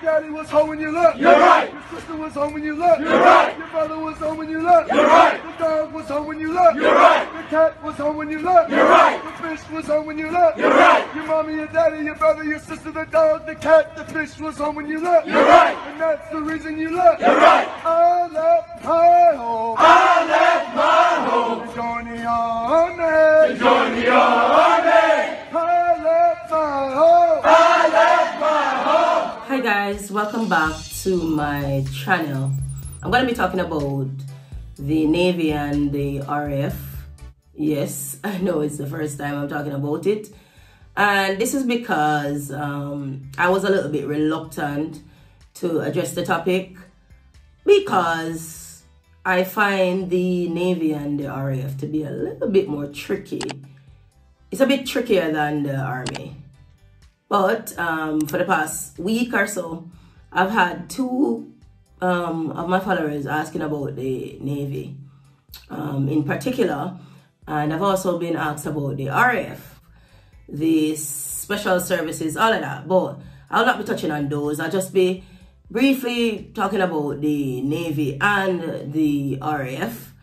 Your daddy was home when you left. You're right. Your sister was home when you left. You're right. Your brother was home when you left. You're right. The dog was home when you left. You're right. The cat was home when you left. You're right. The fish was home when you left. You're right. Your mommy, your daddy, your brother, your sister, the dog, the cat, the fish was home when you left. You're right. And that's the reason you left. You're right. I left my home. I to my channel. I'm gonna be talking about the Navy and the RAF. Yes, I know it's the first time I'm talking about it. And this is because um, I was a little bit reluctant to address the topic because I find the Navy and the RAF to be a little bit more tricky. It's a bit trickier than the Army. But um, for the past week or so, I've had two um, of my followers asking about the Navy um, in particular. And I've also been asked about the RAF, the special services, all of that. But I'll not be touching on those. I'll just be briefly talking about the Navy and the RAF.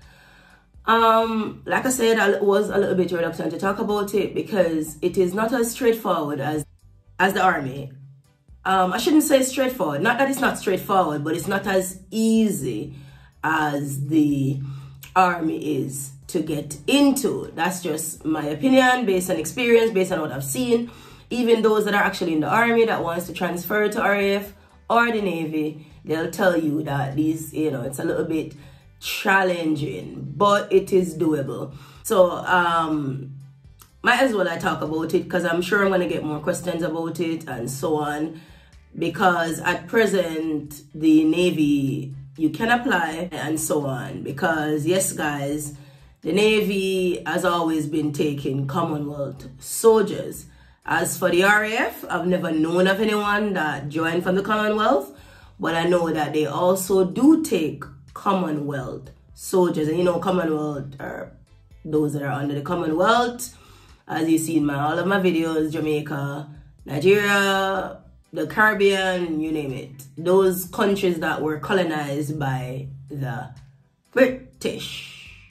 Um, like I said, I was a little bit reluctant to talk about it because it is not as straightforward as as the army. Um, I shouldn't say straightforward. Not that it's not straightforward, but it's not as easy as the army is to get into. That's just my opinion based on experience, based on what I've seen. Even those that are actually in the army that wants to transfer to RAF or the Navy, they'll tell you that these, you know, it's a little bit challenging, but it is doable. So, um, might as well I talk about it because I'm sure I'm going to get more questions about it and so on. Because at present, the Navy, you can apply and so on. Because, yes, guys, the Navy has always been taking Commonwealth soldiers. As for the RAF, I've never known of anyone that joined from the Commonwealth, but I know that they also do take Commonwealth soldiers. And you know, Commonwealth are those that are under the Commonwealth as you see in my all of my videos jamaica nigeria the caribbean you name it. Those countries that were colonized by the british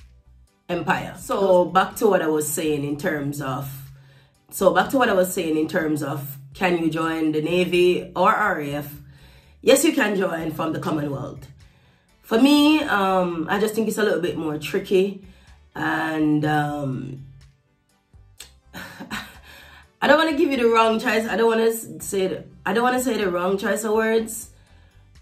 empire. So back to what i was saying in terms of so back to what i was saying in terms of can you join the navy or raf yes you can join from the commonwealth. For me um i just think it's a little bit more tricky and um I don't want to give you the wrong choice. I don't want to say the, I don't want to say the wrong choice of words.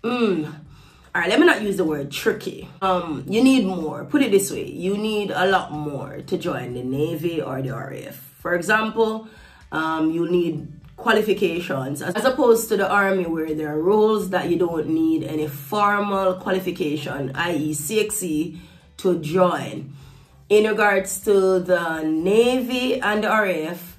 Mm. All right, let me not use the word tricky. Um, you need more. Put it this way: you need a lot more to join the Navy or the RAF. For example, um, you need qualifications as opposed to the army where there are roles that you don't need any formal qualification, i.e., CXC, to join in regards to the Navy and the RAF,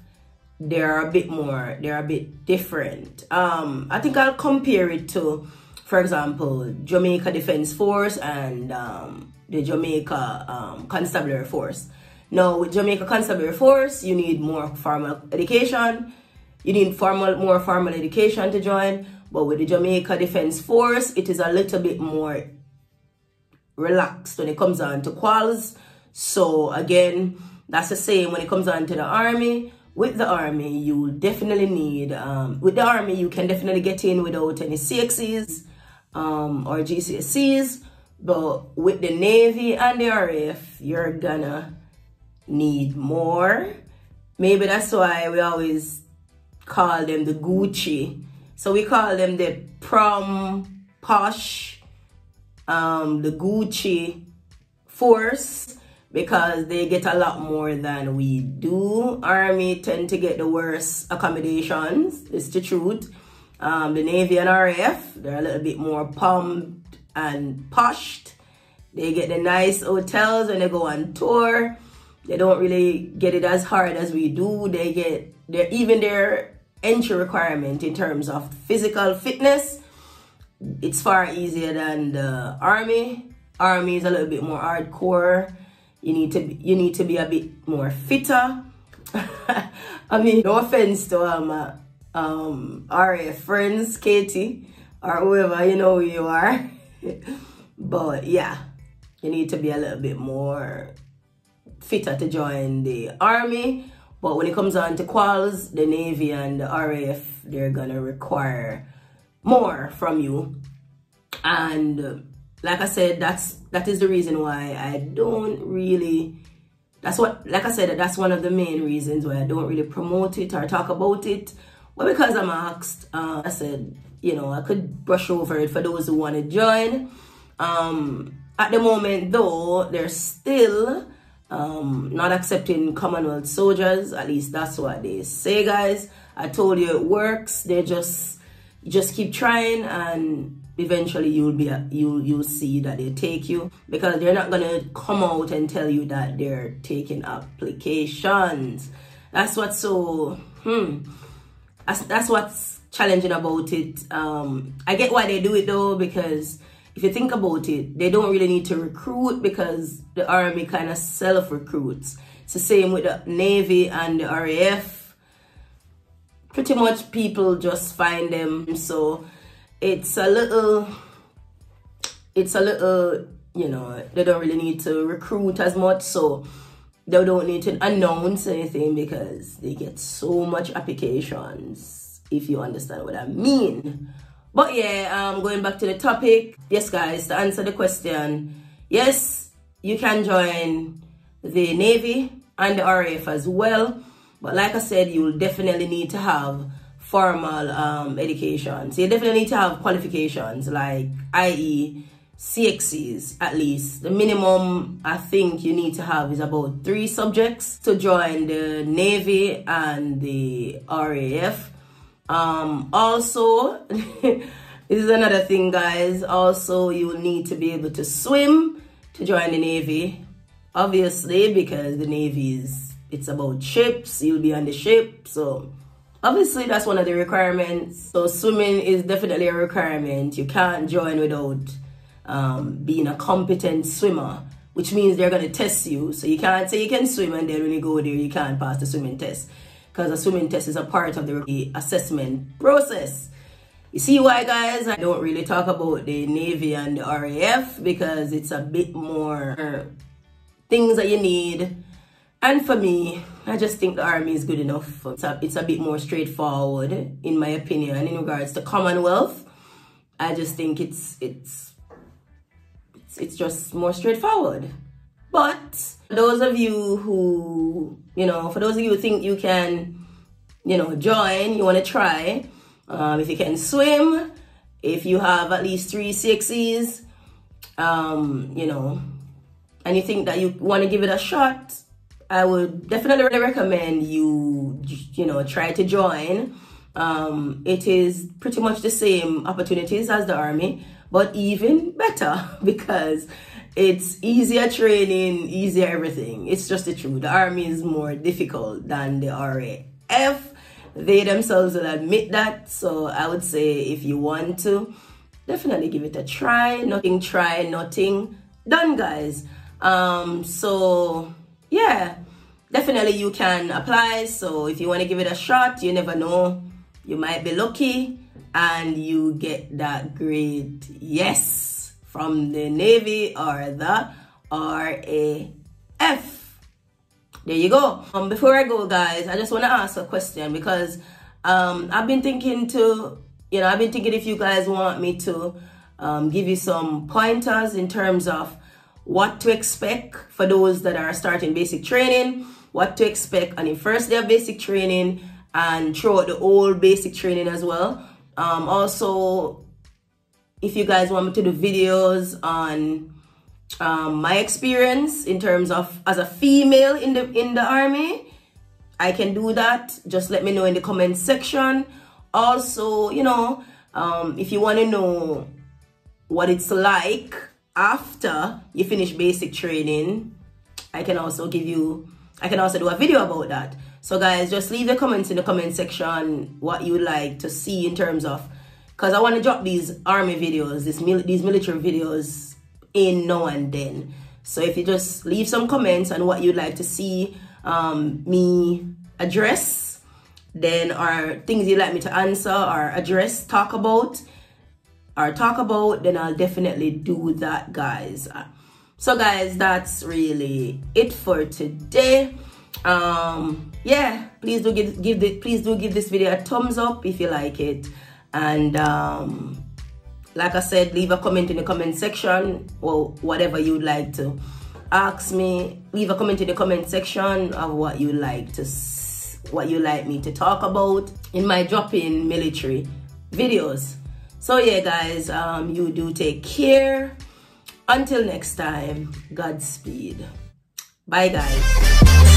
they're a bit more, they're a bit different. Um, I think I'll compare it to, for example, Jamaica Defense Force and um, the Jamaica um, Constabulary Force. Now, with Jamaica Constabulary Force, you need more formal education. You need formal, more formal education to join. But with the Jamaica Defense Force, it is a little bit more relaxed when it comes on to quals so again, that's the same when it comes on to the army. With the army, you definitely need, um, with the army, you can definitely get in without any CXCs um, or GCSEs. But with the Navy and the RAF, you're gonna need more. Maybe that's why we always call them the Gucci. So we call them the prom posh, um, the Gucci force because they get a lot more than we do. Army tend to get the worst accommodations, it's the truth. Um, the Navy and RAF, they're a little bit more pumped and pushed. They get the nice hotels when they go on tour. They don't really get it as hard as we do. They get their even their entry requirement in terms of physical fitness. It's far easier than the army. Army is a little bit more hardcore you need to be, you need to be a bit more fitter. I mean, no offense to um, uh, um, RAF friends, Katie, or whoever you know who you are. but yeah, you need to be a little bit more fitter to join the army. But when it comes on to quals, the Navy and the RAF, they're gonna require more from you. And like I said, that's that is the reason why I don't really that's what like I said, that's one of the main reasons why I don't really promote it or talk about it. Well, because I'm asked, uh, I said, you know, I could brush over it for those who want to join. Um, at the moment, though, they're still um, not accepting Commonwealth soldiers. At least that's what they say, guys. I told you it works. They just just keep trying, and eventually you'll be you'll you'll see that they take you because they're not gonna come out and tell you that they're taking applications. That's what's so hmm. That's that's what's challenging about it. Um, I get why they do it though because if you think about it, they don't really need to recruit because the army kind of self recruits. It's the same with the Navy and the RAF. Pretty much people just find them. So it's a little, it's a little, you know, they don't really need to recruit as much. So they don't need to announce anything because they get so much applications, if you understand what I mean. But yeah, um, going back to the topic, yes, guys, to answer the question, yes, you can join the Navy and the RAF as well. But like I said, you'll definitely need to have formal um, education. So you definitely need to have qualifications like i.e. CXCs at least. The minimum I think you need to have is about three subjects to join the Navy and the RAF. Um, also, this is another thing, guys. Also, you need to be able to swim to join the Navy. Obviously, because the Navy is, it's about ships. You'll be on the ship. So, obviously, that's one of the requirements. So, swimming is definitely a requirement. You can't join without um, being a competent swimmer which means they're going to test you. So you can't say you can swim and then when you go there, you can't pass the swimming test because a swimming test is a part of the assessment process. You see why, guys? I don't really talk about the Navy and the RAF because it's a bit more things that you need. And for me, I just think the Army is good enough. It's a, it's a bit more straightforward, in my opinion. In regards to Commonwealth, I just think it's it's it's, it's just more straightforward. But those of you who, you know, for those of you who think you can, you know, join, you want to try, um, if you can swim, if you have at least three CXCs, um, you know, and you think that you want to give it a shot, I would definitely recommend you, you know, try to join. Um, it is pretty much the same opportunities as the army, but even better because it's easier training, easier everything. It's just the truth. The army is more difficult than the RAF. They themselves will admit that. So I would say if you want to, definitely give it a try. Nothing try, nothing done, guys. Um, so yeah, definitely you can apply. So if you want to give it a shot, you never know. You might be lucky and you get that great yes from the Navy or the RAF. There you go. Um, before I go, guys, I just want to ask a question because um, I've been thinking to, you know, I've been thinking if you guys want me to um, give you some pointers in terms of what to expect for those that are starting basic training, what to expect on the first day of basic training, and throughout the whole basic training as well. Um, also, if you guys want me to do videos on um, my experience in terms of as a female in the in the army I can do that just let me know in the comment section also you know um, if you want to know what it's like after you finish basic training I can also give you I can also do a video about that so guys just leave the comments in the comment section what you would like to see in terms of because I want to drop these army videos, this mil these military videos in now and then. So if you just leave some comments on what you'd like to see um, me address, then or things you'd like me to answer or address, talk about, or talk about, then I'll definitely do that, guys. So, guys, that's really it for today. Um, yeah, please do give give the please do give this video a thumbs up if you like it, and um, like I said, leave a comment in the comment section or whatever you'd like to ask me. Leave a comment in the comment section of what you like to what you like me to talk about in my drop-in military videos. So yeah, guys, um, you do take care. Until next time, Godspeed. Bye, guys.